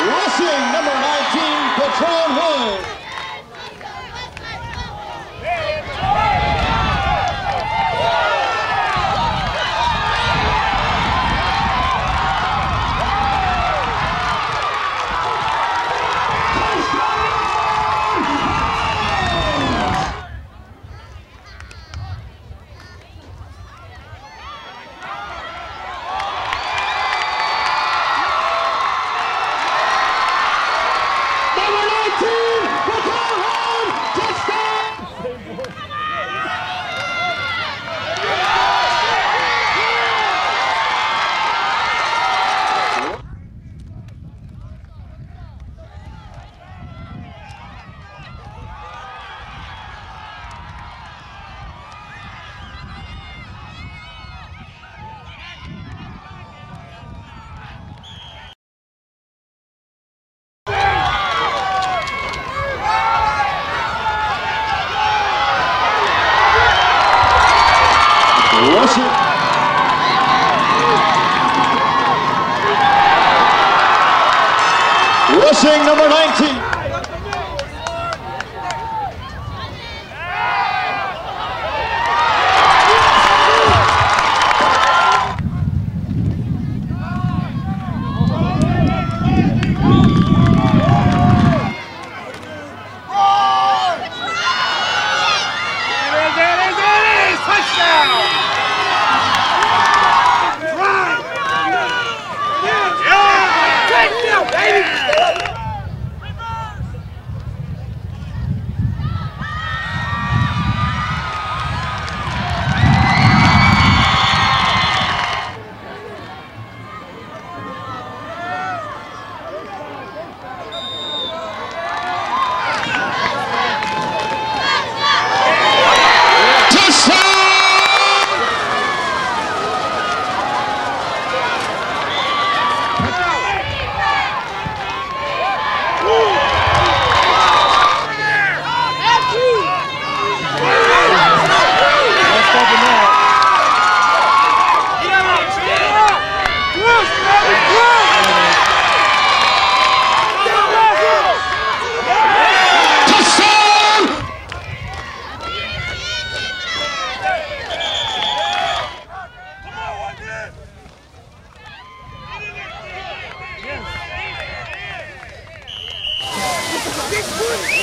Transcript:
Rushing number 19, Patron Hood. Rushing number 19. Desculpe!